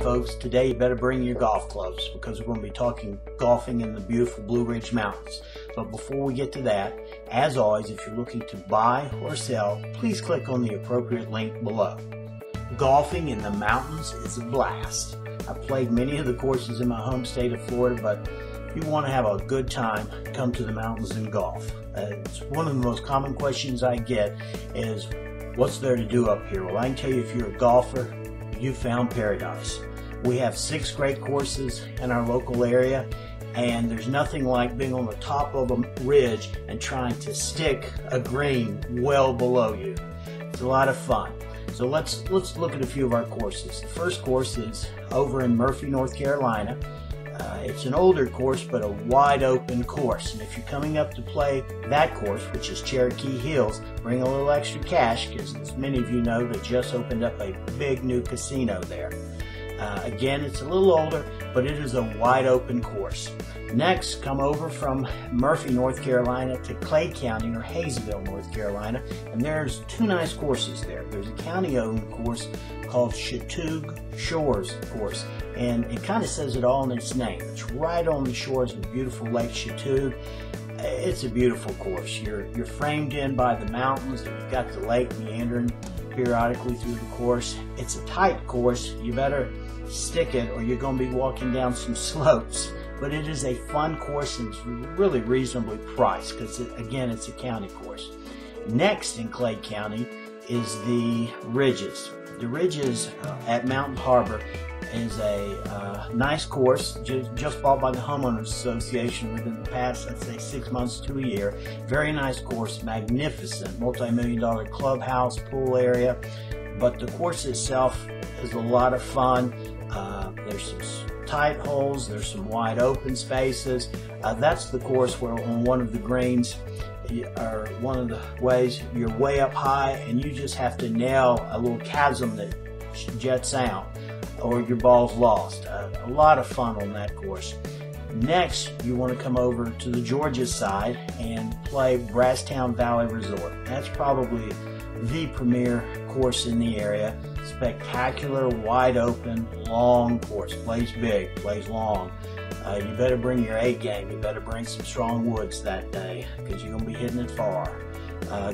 folks. Today you better bring your golf clubs because we're going to be talking golfing in the beautiful Blue Ridge Mountains. But before we get to that, as always, if you're looking to buy or sell, please click on the appropriate link below. Golfing in the mountains is a blast. I've played many of the courses in my home state of Florida, but if you want to have a good time, come to the mountains and golf. Uh, it's one of the most common questions I get is, what's there to do up here? Well, I can tell you if you're a golfer, you found paradise. We have six great courses in our local area, and there's nothing like being on the top of a ridge and trying to stick a green well below you. It's a lot of fun. So let's let's look at a few of our courses. The first course is over in Murphy, North Carolina. Uh, it's an older course, but a wide open course. And if you're coming up to play that course, which is Cherokee Hills, bring a little extra cash because, as many of you know, they just opened up a big new casino there. Uh, again, it's a little older, but it is a wide open course. Next, come over from Murphy, North Carolina to Clay County or Hayesville, North Carolina, and there's two nice courses there. There's a county-owned course called Chatuge Shores course, and it kind of says it all in its name. It's right on the shores of beautiful Lake Chatuge. It's a beautiful course. You're you're framed in by the mountains, you've got the lake meandering periodically through the course. It's a tight course. You better stick it, or you're going to be walking down some slopes. But it is a fun course and it's really reasonably priced because, it, again, it's a county course. Next in Clay County is the Ridges. The Ridges uh, at Mountain Harbor is a uh, nice course just, just bought by the Homeowners Association within the past, let's say, six months to a year. Very nice course, magnificent, multi-million dollar clubhouse, pool area. But the course itself is a lot of fun. Uh, there's some tight holes, there's some wide open spaces. Uh, that's the course where on one of the greens, or one of the ways, you're way up high and you just have to nail a little chasm that jets out or your ball's lost. Uh, a lot of fun on that course. Next, you want to come over to the Georgia side and play Brasstown Valley Resort. That's probably the premier course in the area. Spectacular, wide open, long course. Plays big, plays long. Uh, you better bring your A game. You better bring some strong woods that day because you're going to be hitting it far.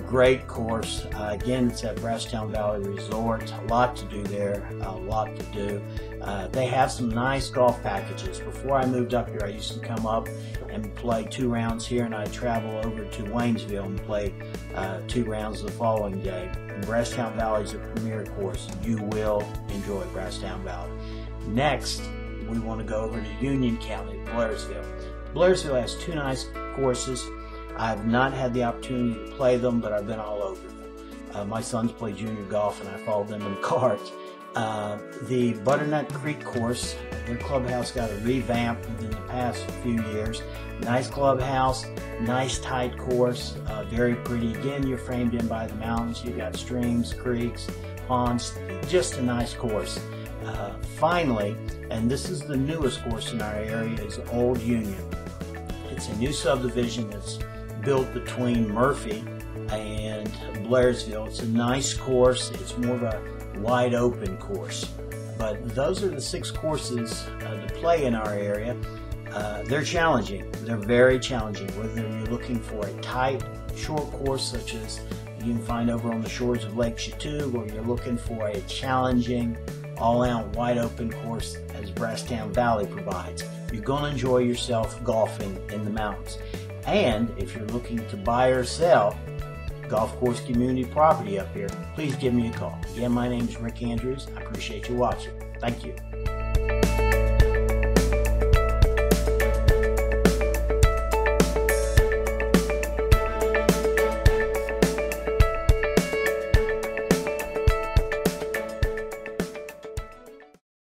Great course. Uh, again, it's at Brasstown Valley Resort. A lot to do there. A lot to do. Uh, they have some nice golf packages. Before I moved up here, I used to come up and play two rounds here, and I'd travel over to Waynesville and play uh, two rounds the following day. And Brasstown Valley is a premier course. You will enjoy Brasstown Valley. Next, we want to go over to Union County, Blairsville. Blairsville has two nice courses. I've not had the opportunity to play them, but I've been all over them. Uh, my sons play junior golf, and I follow them in the. Uh, the Butternut Creek course, their clubhouse got a revamp within the past few years. Nice clubhouse, nice tight course, uh, very pretty. Again, you're framed in by the mountains. You've got streams, creeks, ponds, just a nice course. Uh, finally, and this is the newest course in our area, is Old Union. It's a new subdivision that's built between Murphy and Blairsville. It's a nice course. It's more of a wide open course. But those are the six courses uh, to play in our area. Uh, they're challenging. They're very challenging. Whether you're looking for a tight, short course such as you can find over on the shores of Lake Chatuge, or you're looking for a challenging, all-out, wide open course as Brasstown Valley provides. You're going to enjoy yourself golfing in the mountains. And if you're looking to buy or sell golf course community property up here, please give me a call. Again, my name is Rick Andrews. I appreciate you watching. Thank you.